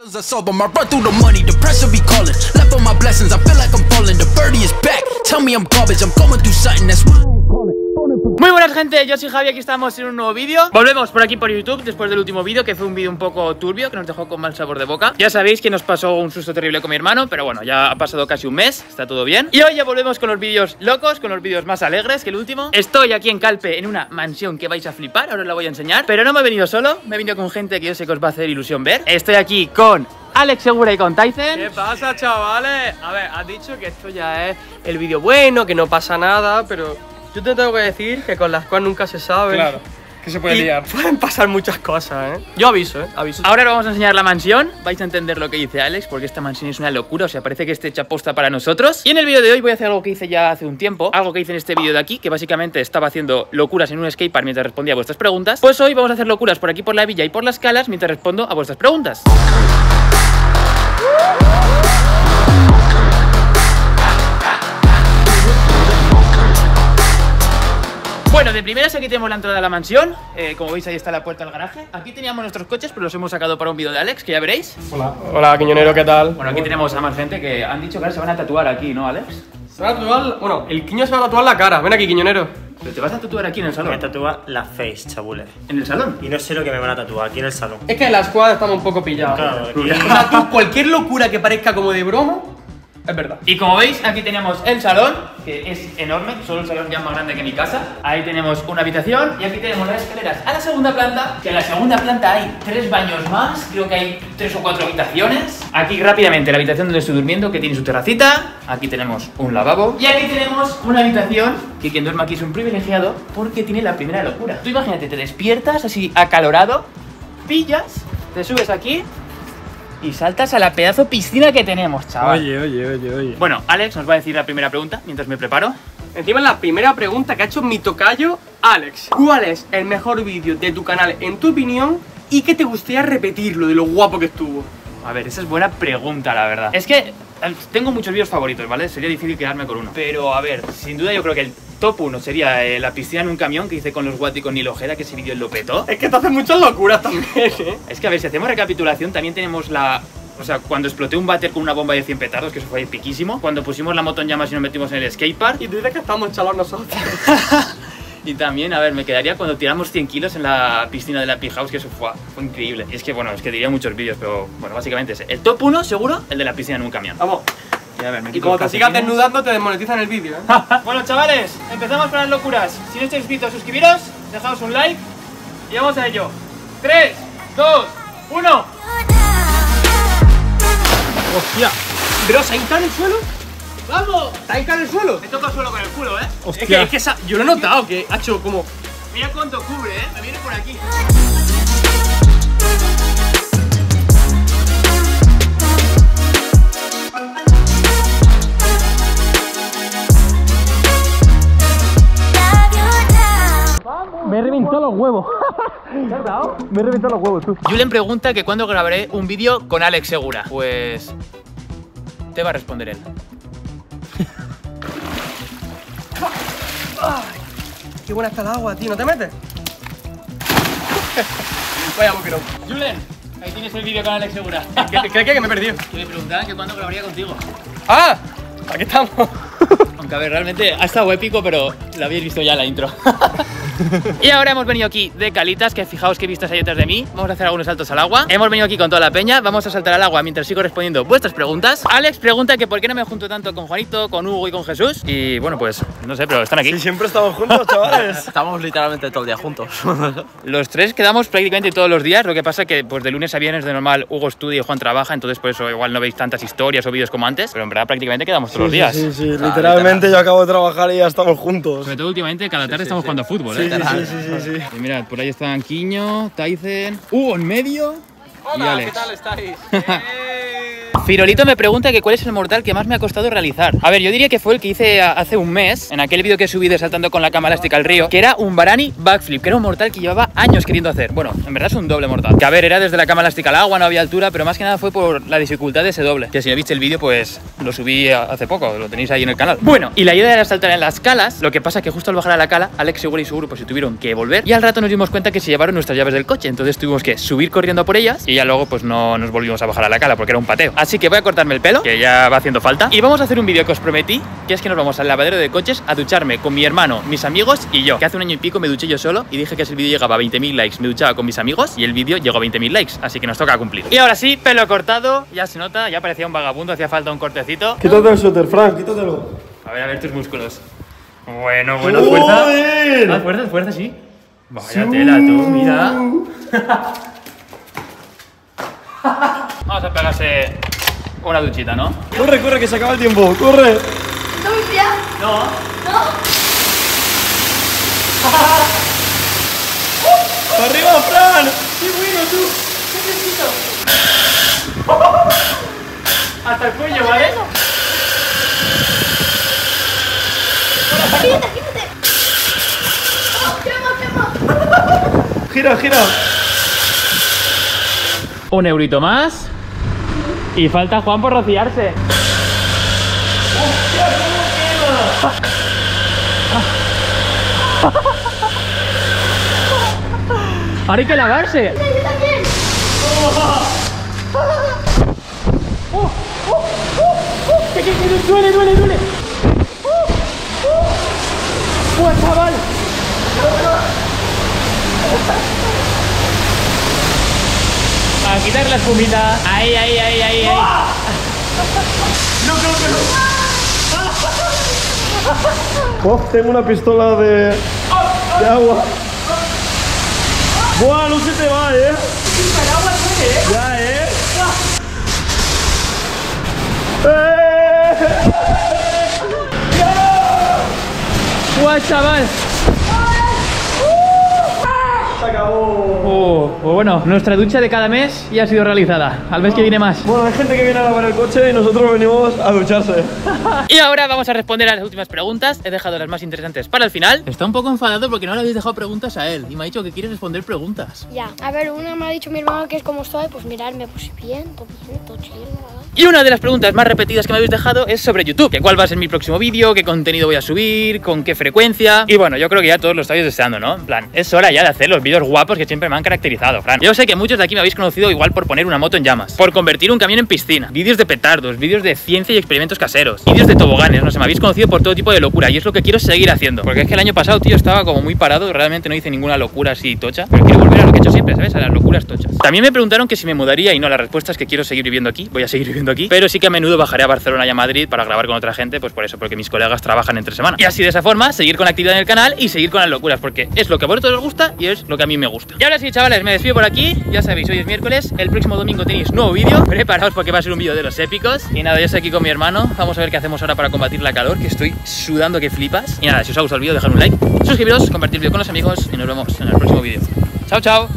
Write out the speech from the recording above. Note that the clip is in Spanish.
I sober, I run through the money, the pressure be calling. Left on my blessings, I feel like I'm falling. The birdie is back. Tell me I'm garbage, I'm going through something that's why I ain't calling. Muy buenas gente, yo soy Javi, aquí estamos en un nuevo vídeo. Volvemos por aquí por YouTube después del último vídeo Que fue un vídeo un poco turbio, que nos dejó con mal sabor de boca. Ya sabéis que nos pasó un susto terrible con mi hermano Pero bueno, ya ha pasado casi un mes, está todo bien. Y hoy ya volvemos con los vídeos locos, con los vídeos más alegres que el último. Estoy aquí en Calpe, en una mansión que vais a flipar, ahora os la voy a enseñar Pero no me he venido solo, me he venido con gente que yo sé que os va a hacer ilusión ver. Estoy aquí con Alex Segura y con Tyson. ¿Qué pasa, chavales? A ver, has dicho que esto ya es el vídeo bueno, que no pasa nada, pero yo te tengo que decir que con las cuales nunca se sabe. Claro, que se puede Y liar. pueden pasar muchas cosas, ¿eh? Yo aviso, ¿eh? Aviso. Ahora os vamos a enseñar la mansión, vais a entender lo que dice Alex, porque esta mansión es una locura, o sea, parece que esté hecha posta para nosotros. Y en el vídeo de hoy voy a hacer algo que hice ya hace un tiempo, algo que hice en este vídeo de aquí, que básicamente estaba haciendo locuras en un skatepark mientras respondía a vuestras preguntas. Pues hoy vamos a hacer locuras por aquí por la villa y por las calas mientras respondo a vuestras preguntas. De primeras aquí tenemos la entrada de la mansión. Eh, como veis, ahí está la puerta del garaje. Aquí teníamos nuestros coches, pero los hemos sacado para un vídeo de Alex, que ya veréis. Hola, Quiñonero, ¿qué tal? Bueno, aquí tenemos a más gente que han dicho que ahora se van a tatuar aquí, ¿no, Alex? Se va a tatuar. Bueno, el Quiño se va a tatuar la cara. Ven aquí, Quiñonero. Pero te vas a tatuar aquí en el Me salón. tatúa la face, chabule. ¿En el salón? Y no sé lo que me van a tatuar aquí en el salón. Es que en la escuadra estamos un poco pillados. Claro, aquí- O sea, tú, cualquier locura que parezca como de broma, es verdad. Y como veis, aquí tenemos el salón, que es enorme, solo el salón ya más grande que mi casa. Ahí tenemos una habitación y aquí tenemos las escaleras a la segunda planta, que en la segunda planta hay tres baños más, creo que hay tres o cuatro habitaciones. Aquí rápidamente la habitación donde estoy durmiendo, que tiene su terracita. Aquí tenemos un lavabo. Y aquí tenemos una habitación, que quien duerma aquí es un privilegiado, porque tiene la primera locura. Tú imagínate, te despiertas así acalorado, pillas, te subes aquí y saltas a la pedazo piscina que tenemos, chaval. Oye, oye, oye, oye. Bueno, Alex nos va a decir la primera pregunta mientras me preparo. Encima la primera pregunta que ha hecho mi tocayo, Alex. ¿Cuál es el mejor vídeo de tu canal en tu opinión y que te gustaría repetirlo de lo guapo que estuvo? A ver, esa es buena pregunta, la verdad. Es que eh, tengo muchos vídeos favoritos, ¿vale? Sería difícil quedarme con uno. Pero, a ver, sin duda yo creo que el top uno sería eh, la piscina en un camión que hice con los Guati y con Nilo Ojeda, que ese vídeo lo petó. Es que te haces muchas locuras también, ¿eh? Es que, a ver, si hacemos recapitulación, también tenemos la... O sea, cuando exploté un váter con una bomba de 100 petardos, que eso fue piquísimo. Cuando pusimos la moto en llamas y nos metimos en el skatepark. Y tú dices que estamos chalados nosotros. Y también, a ver, me quedaría cuando tiramos 100 kilos en la piscina de la P-House, que eso fue, fue increíble. Y es que, bueno, es que diría muchos vídeos, pero bueno, básicamente ese. El top 1, seguro, el de la piscina en un camión. Vamos. Y, a ver, me Y quito como te sigas desnudando, te desmonetizan el vídeo, ¿eh? bueno, chavales, empezamos con las locuras. Si no estáis suscritos, suscribiros, dejaos un like y vamos a ello. 3, 2, 1. Hostia, Pero se en el suelo. ¡Vamos! ¿Está en el suelo? Me toca suelo con el culo, ¿eh? Es que, hostia. es que esa- yo lo he notado, que ha hecho como... Mira cuánto cubre, ¿eh? Me viene por aquí. Reventado los huevos. Me he reventado los huevos, tú. Julen pregunta que cuándo grabaré un vídeo con Alex Segura. Pues... Te va a responder él. Qué buena está el agua, tío. ¿No te metes? Vaya boquerón. Julen, ahí tienes el vídeo con Alex Segura. ¿Qué, qué, qué? Que me he perdido. Que me preguntaban que cuándo grabaría contigo. ¡Ah! Aquí estamos. Aunque a ver, realmente ha estado épico, pero lo habéis visto ya en la intro. Y ahora hemos venido aquí de calitas, que fijaos que vistas hay detrás de mí. Vamos a hacer algunos saltos al agua. Hemos venido aquí con toda la peña. Vamos a saltar al agua mientras sigo respondiendo vuestras preguntas. Alex pregunta que por qué no me junto tanto con Juanito, con Hugo y con Jesús. Y bueno, pues no sé, pero están aquí. siempre estamos juntos, chavales. Estamos literalmente todo el día juntos. Los tres quedamos prácticamente todos los días. Lo que pasa que pues de lunes a viernes de normal Hugo estudia y Juan trabaja, entonces por eso igual no veis tantas historias o vídeos como antes. Pero en verdad prácticamente quedamos todos los días. Sí, sí, literalmente yo acabo de trabajar y ya estamos juntos. Sobre todo últimamente cada tarde estamos jugando a fútbol, ¿eh? Sí, sí, sí, sí, sí. Y mirad, por ahí están Quiño, Tyson, Hugo en medio y Alex. estáis? Firolito me pregunta que cuál es el mortal que más me ha costado realizar. A ver, yo diría que fue el que hice a- hace un mes, en aquel vídeo que subí de saltando con la cama elástica al río, que era un Barani backflip, que era un mortal que llevaba años queriendo hacer. Bueno, en verdad es un doble mortal. Que a ver, era desde la cama elástica al agua, no había altura, pero más que nada fue por la dificultad de ese doble. Que si no viste el vídeo, pues lo subí a- hace poco, lo tenéis ahí en el canal. Bueno, y la idea era saltar en las calas, lo que pasa que justo al bajar a la cala, Alex Segura y su grupo se tuvieron que volver y al rato nos dimos cuenta que se llevaron nuestras llaves del coche, entonces tuvimos que subir corriendo por ellas y ya luego pues no nos volvimos a bajar a la cala porque era un pateo. Que voy a cortarme el pelo, que ya va haciendo falta, y vamos a hacer un vídeo que os prometí, que es que nos vamos al lavadero de coches a ducharme con mi hermano, mis amigos y yo, que hace un año y pico me duché yo solo y dije que si el vídeo llegaba a 20.000 likes me duchaba con mis amigos y el vídeo llegó a 20.000 likes, así que nos toca cumplir. Y ahora sí, pelo cortado, ya se nota, ya parecía un vagabundo, hacía falta un cortecito. Quítate el suéter, Frank, quítatelo. A ver, a ver tus músculos. Bueno, bueno, fuerza. Ah, fuerza, fuerza, sí. Vaya tela, tú, mira. Vamos a pegarse una duchita, ¿no? Corre, corre, que se acaba el tiempo, corre. No. ¡Arriba, Fran! Hasta el cuello, ¿vale? Gira, gira. Un eurito más. Y falta Juan por rociarse. Ahora hay que lavarse. ¡Que, que, que duele, duele, duele! ¡Buah, chaval! Quitar la espumita. Ahí, ahí, ahí, ahí, ahí. Oh, tengo una pistola de, de agua. Buah, no se te va, eh. Ya, eh. ¡Eh! ¡Buah, chaval! Se acabó. Oh, pues bueno, nuestra ducha de cada mes ya ha sido realizada. Al mes que viene más. Bueno, hay gente que viene a lavar el coche y nosotros venimos a ducharse. Y ahora vamos a responder a las últimas preguntas. He dejado las más interesantes para el final. Está un poco enfadado porque no le habéis dejado preguntas a él. Y me ha dicho que quiere responder preguntas. Ya, a ver, una me ha dicho mi hermano que es como estoy, pues mirarme, pues bien, todo bien, todo chill. Y una de las preguntas más repetidas que me habéis dejado es sobre YouTube. Que cuál va a ser mi próximo vídeo, qué contenido voy a subir, con qué frecuencia. Y bueno, yo creo que ya todos lo estáis deseando, ¿no? En plan, es hora ya de hacer los vídeos guapos que siempre me han caracterizado, Fran. Yo sé que muchos de aquí me habéis conocido igual por poner una moto en llamas, por convertir un camión en piscina, vídeos de petardos, vídeos de ciencia y experimentos caseros, vídeos de toboganes, no sé, me habéis conocido por todo tipo de locura y es lo que quiero seguir haciendo. Porque es que el año pasado, tío, estaba como muy parado, realmente no hice ninguna locura así tocha, pero quiero volver a lo que he hecho siempre, ¿sabes? A las locuras tochas. También me preguntaron que si me mudaría y no, la respuesta es que quiero seguir viviendo aquí, voy a seguir viviendo aquí, pero sí que a menudo bajaré a Barcelona y a Madrid para grabar con otra gente, pues por eso, porque mis colegas trabajan entre semana. Y así de esa forma, seguir con la actividad en el canal y seguir con las locuras, porque es lo que a vosotros os gusta y es lo que a mí me gusta. Y ahora sí, chavales, me despido por aquí, ya sabéis, hoy es miércoles, el próximo domingo tenéis nuevo vídeo, preparaos porque va a ser un vídeo de los épicos. Y nada, yo estoy aquí con mi hermano, vamos a ver qué hacemos ahora para combatir la calor, que estoy sudando que flipas. Y nada, si os ha gustado el vídeo, dejad un like, suscribiros, compartir el vídeo con los amigos y nos vemos en el próximo vídeo. Chao, chao.